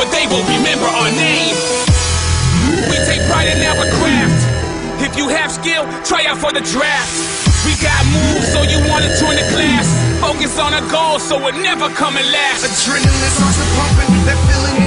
But they will remember our name. We take pride in our craft. If you have skill, try out for the draft. We got moves, so you wanna join the class. Focus on a goal, so we're never coming last. Adrenaline starts to pumping, that feeling